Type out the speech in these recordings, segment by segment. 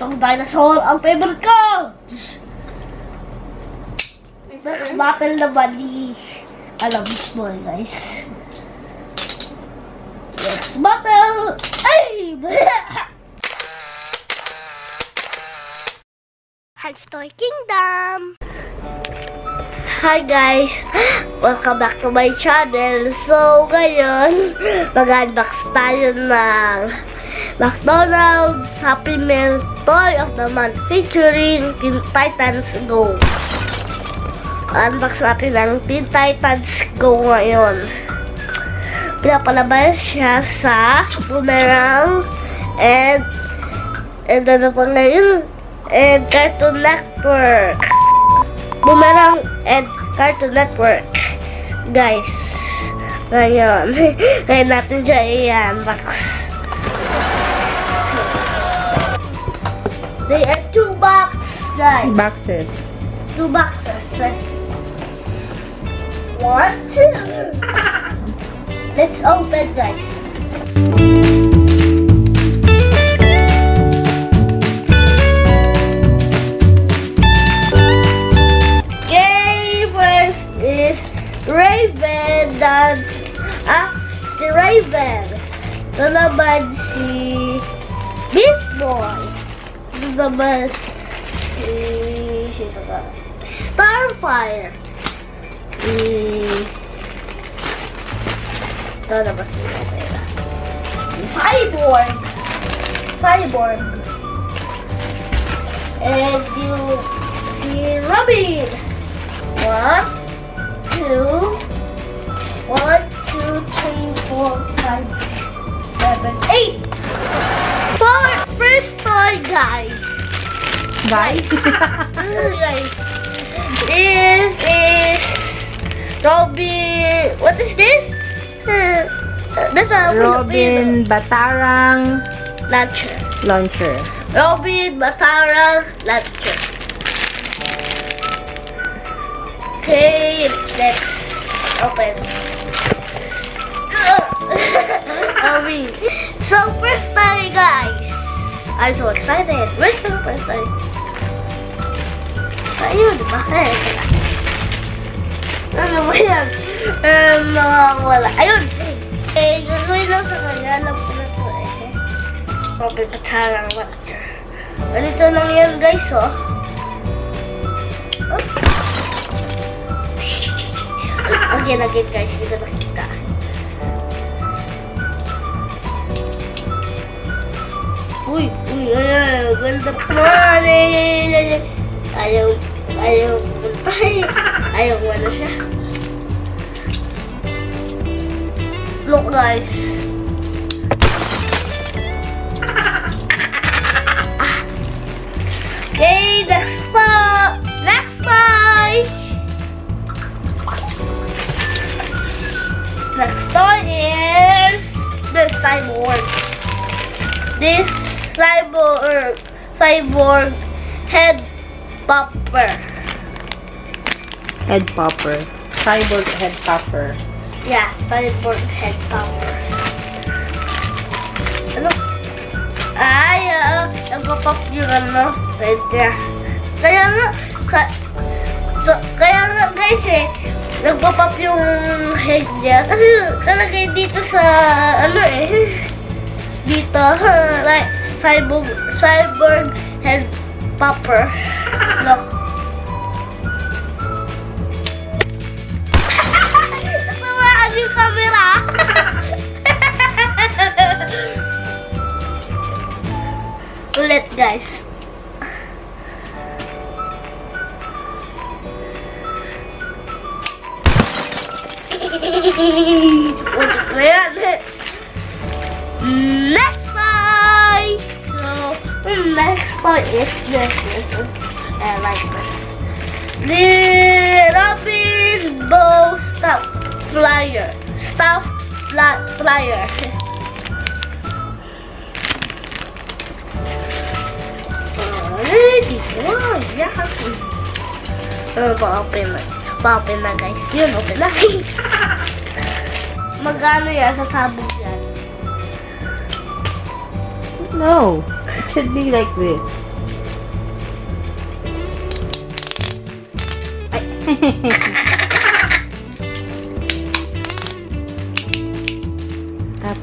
Itong dinosaur ang favorite ko! Next battle naman ni alam mo guys. Next battle! Ay! Hatch Toy Kingdom! Hi guys! Welcome back to my channel. So, ngayon, mag-unbox tayo ng McDonald's Happy Meal Toy of the Month featuring Teen Titans Go. Unbox natin ng Teen Titans Go ngayon. Pinapalabas siya sa Boomerang and and ano pa ngayon? And Cartoon Network. Boomerang and Cartoon Network. Guys, ngayon, ngayon natin siya i-unbox. They are two boxes, guys. Boxes. Two boxes. One, two. Let's open, guys. Okay, first is Raven. That's ah, si Raven. Ito naman si Beast Boy. Ito naman si sino ka? Starfire. Si ito naman si Opera. Si Cyborg. Cyborg. And yung si Robin. One, two, one, two, three, four, five, seven, eight. For first toy, guys. Bye. guys. This is Robin. What is this? Uh, That's a Robin Batarang Launcher. Launcher. Robin Batara Launcher. Okay, let's open. Robin. So first time, guys. I'm so excited. Where's the first time? Ayun, bakit? Ano ba yan? Um, nawawala. Ayun! Eh, gagawin lang sa kanya. Alam ko na to eh. Batarang Launcher. Ganito lang yan, guys, oh. Oh. Again, again, guys. Hindi ko nakita. Uy, uy, ay, ay, ganda pa naman, eh, ay, ay. Ayaw, ayaw, ay, ayaw mo na siya. Look, guys. Okay, next pa, next toy. Next toy is the cyborg. This cyborg, cyborg head popper. Head popper. Cyborg head popper. Yeah, cyborg head popper. Ano? Ay, ah, nagpapop yung ano, niya. Kaya nga, ka, so, kaya nga guys eh, nagpapop yung head niya. Kasi kalagay dito sa, ano eh, dito, like, cyborg, cyborg head popper. Look. Ulit guys. Next toy! So, the next toy is this. I like this. The Robin Bow Stuff Flyer stuff flyer. Wow, yeah. Oh, open. Open guys. No. It should be like this. Ay.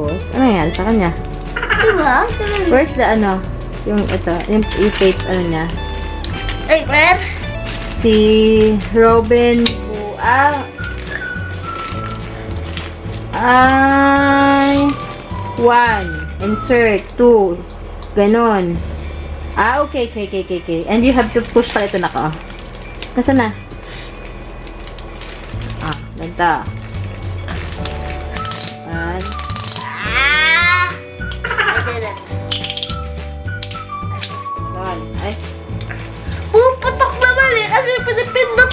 Tapos, ano yan sa kanya? Diba? Where's the ano? Yung ito, yung, face ano niya? Ay, where? Si Robin Bua. Ay, one. Insert, two. Ganon. Ah, okay, okay, okay, okay, okay. And you have to push pala ito na ka. Nasaan na? Ah, ganito.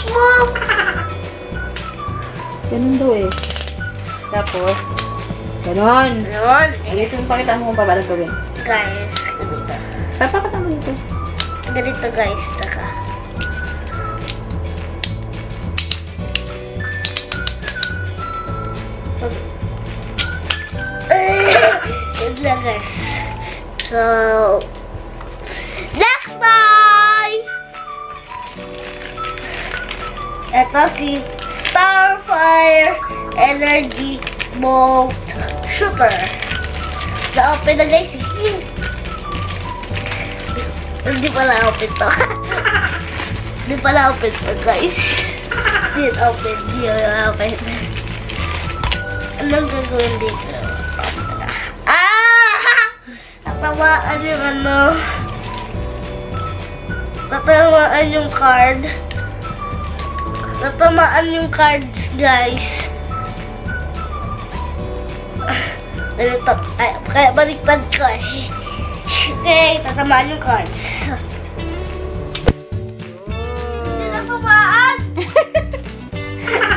Pinipindot mo. ganun daw eh. Tapos, ganon. Yun. Ulitin mo, pakita mo kung paano gawin. Guys, ganito. Papakita mo dito. Ganito guys, taka. Yun lang guys. So, Ito si Starfire Energy Bolt Shooter. Na-open na guys. eh. Hindi pala open to. Hindi pala open to, guys. Hindi open. Hindi open. Anong gagawin dito? Ah! Natamaan yung ano. Natamaan yung card. Natamaan yung cards, guys. Ganito. Ay, kaya baliktad ko eh. Okay, tatamaan yung cards. Hindi natamaan!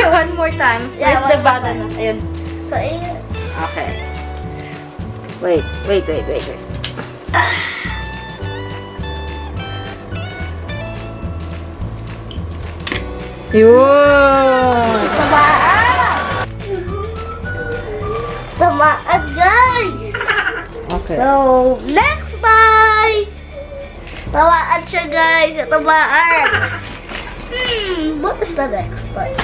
One more time. Yeah, Where's the button? Ayun. So, ayun. Okay. Wait, wait, wait, wait, wait. Yun! Tamaan! Tamaan, guys! Okay. So, next time! Tamaan siya, guys. Tamaan. Hmm, what is the next time?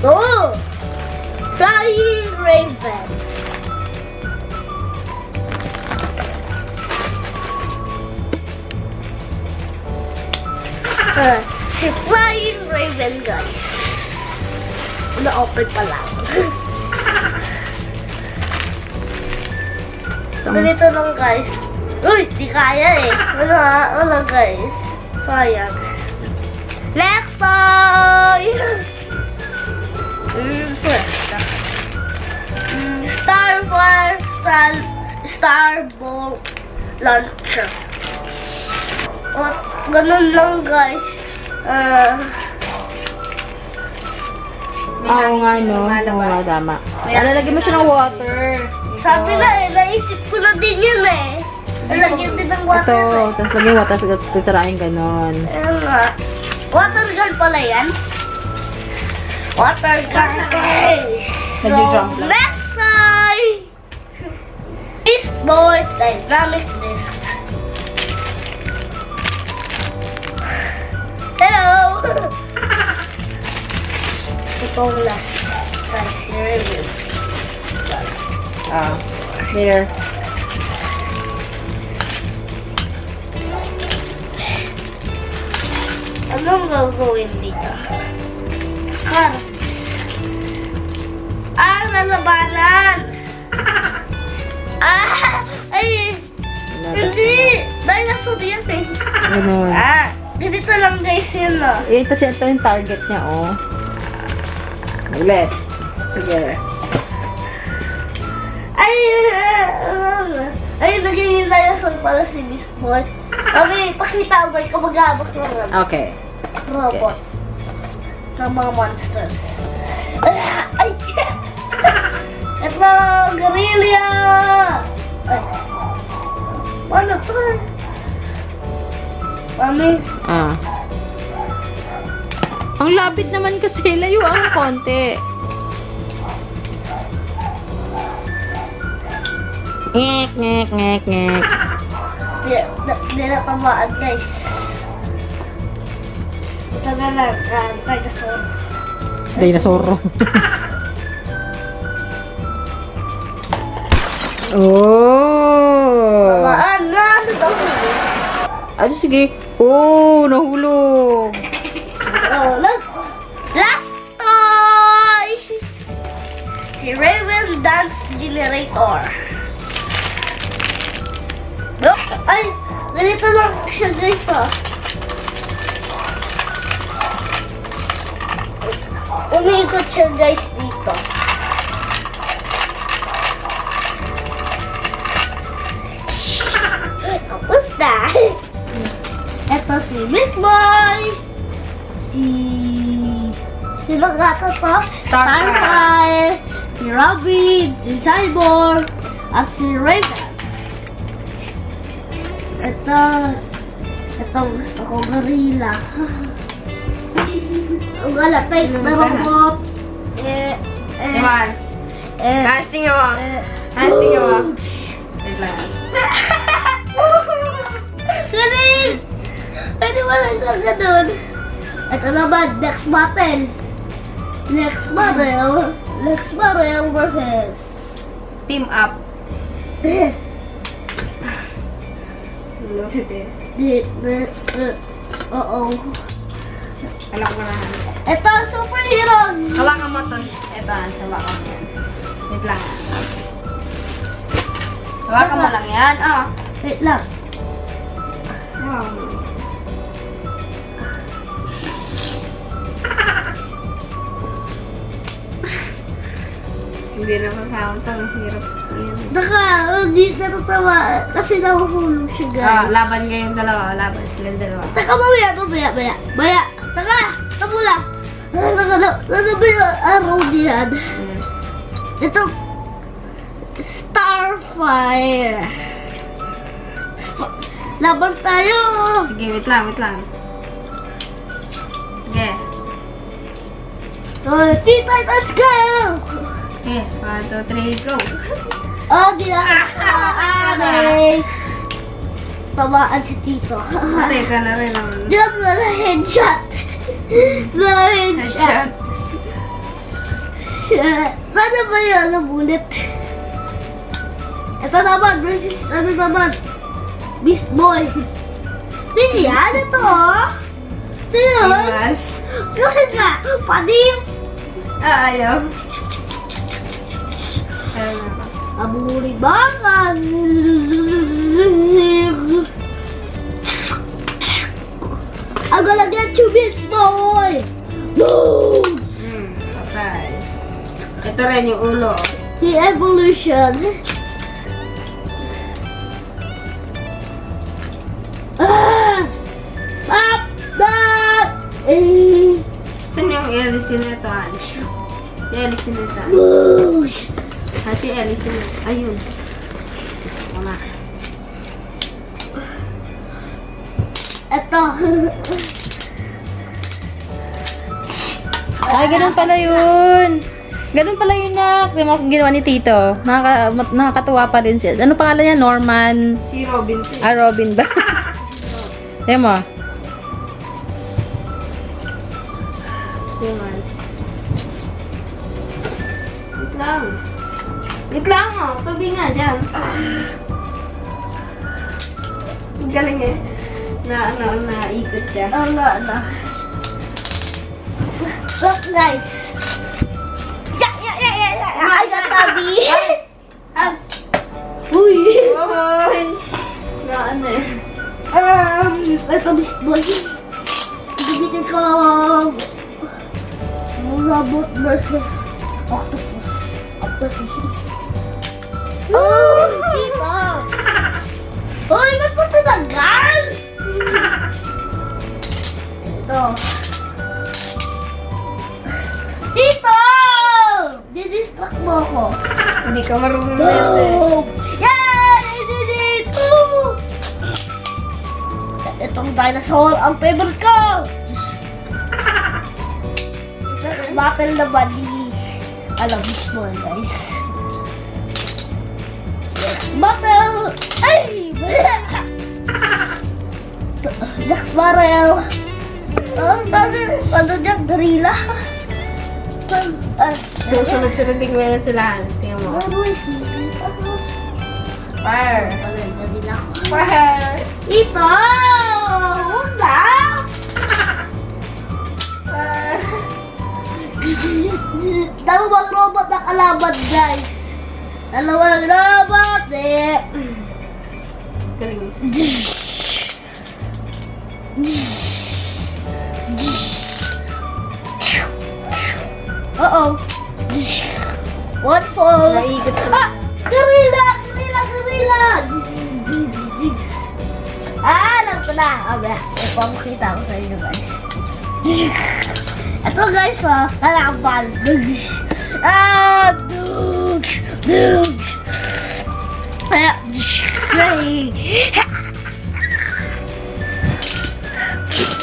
Oh! Flying Raven. Uh, Flying Raven, guys. Na-open pa lang. Ganito lang guys. Uy, di kaya eh. Wala, wala guys. Sayang. Next time! Mm. Mm, Starfire Star Starbolt Launcher. O, ganun lang guys. Ah, Oo nga, no? Oo nga, tama. Lalagyan mo siya ng water. sabi na eh, naisip ko na din yun eh. Nalagyan din ng water. Ito, eh. tapos lagyan mo, tapos tuturain ganon. Ayun nga. Water gun pala yan. Water gun, guys. So, next time, Beast Boy Dynamic Itong last, yung review. Ah, later. Anong gagawin dito? Cards. Ah, lalabanan! Ah! Ay! Hindi! Dinosaur yan eh. Ganon. Ah! Ganito lang guys yun ah. Eh, kasi ito yung target niya, oh. Ulit. Together. Ay! ah, Ay, naging dinosaur pala si Beast Boy. Kami, pakita mag-aabot ng ano, Okay. robot. Ng mga monsters. Ay! Ito! Gorilla! Ay! Ano to? Mami, Ah. Ang lapit naman kasi. Layo ang konti. Ngek, ngek, ngek, ngek. di, di, di na tamaan guys. Ito na lang, uh, dinosaur. Dinosaur. oh! Tamaan na! Ano? Ano sige? Oh, nahulog. Oh, look! Last toy! Si Raven Dance Generator. Look! Ay! Ganito lang siya guys ah. Umiikot siya guys dito. Tapos na. Ito si Miss Boy. Si... Sino nga sa to? Starfire. Si Robin. Si Cyborg. At si Raven. Ito... Ito gusto ko gorilla. Ano na ba? robot. Eh... Eh... Dimas. Eh... Casting eh, Casting mo. Wait lang. Galing! Pwede lang sa ganun. Ito naman, next battle. Next battle. Next battle versus... Team up. Di, di, Oo. Alam ko na. Ito, superheroes! Hawakan mo to. Ito, sa hawakan mo yan. Wait lang. Hawakan mo lang yan. Oh. Wait lang. Hindi na masama to. Ang hirap. Ayan. Naka, hindi na tatawa. Kasi nahuhulog siya, guys. Ah, laban kayong dalawa. Laban silang dalawa. Taka, mamaya, mamaya, mamaya. Maya, taka, tabula. Taka, ano ba yung araw niyan? Ayan. Ito, Starfire. Laban tayo. Sige, wait lang, wait lang. Sige. Oh, tita, let's go. Okay, one, two, three, go. Oh, di na ate. Tamaan si Tito. Patay ka na rin naman. Di na na headshot. Na headshot. Headshot. Sana ba yun ang bullet? Ito naman, versus ano naman? Beast Boy. Hindi yan, ito oh. Ito yun. Iwas. Bakit nga? Panim. Ah, ayaw. Ayaw na ako. Aburi bangan. I'm gonna get you, Beast Boy. Boom! Hmm, patay. Ito rin yung ulo. The evolution. Ah! Up! Back! Eh! Saan yung Alice nito. Whoosh! Ah, si Alice nito. Ayun. Tama. Ito. Ay, ganun pala yun. Ganun pala yun na ginawa ni Tito. Nakaka, nakakatuwa pa rin siya. Ano pangalan niya? Norman? Si Robin. Ah, Robin ba? Ayan mo. Lang oh. Tabi nga dyan. Galing eh. Na ano, naikot siya. Ano, ano. Look, guys. Yeah, yeah, yeah, yeah, yeah. I got Tabi. As! Uy. Oy! Na ano eh. Um, ito, Miss Boy. Gamitin ko robot versus octopus. Octopus. Oh, diba? Uy, ba't mo tinagal? Ito. Dito! Didistract mo ako. Hindi ka marunong na yun eh. Yay! I did it! Woo! Itong dinosaur ang favorite ko! Battle naman ni... Alam mo guys. Next battle! Ay! Next battle! Oh, sabi, ano dyan, gorilla? Ah, Susunod-sunodin ko yan sila, Hans. Tingnan mo. ano? Fire! Ko. Fire! Ito! Huwag na! Dalawang robot na kalaban, guys. Dalawang robot, eh. Galing. Uh-oh. One fall. Naigot ko. Ah! Gorilla! Gorilla! Gorilla! Ah, alam ko na. Abi, ipapakita ko sa inyo, guys. Ito, guys, oh. Lalaban. Ah! Dug! Ah! Ay!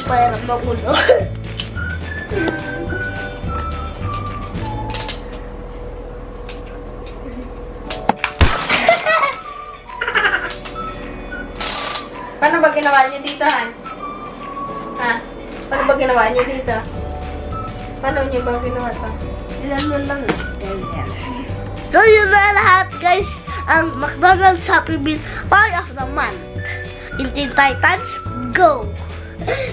Parang magulo. Paano ba ginawa niyo dito, Hans? Ha? Paano ba ginawa niyo dito? Paano niyo ba ginawa to? Ilan lang ganyan. So yun na lahat guys, ang McDonald's Happy Meal Part of the Month. In Teen Titans, go!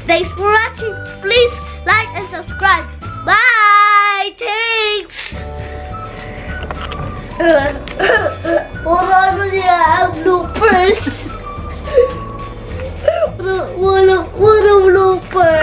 Thanks for watching. Please like and subscribe. Bye! Thanks! Puro ano niya ang bloopers. Wala, wala, wala.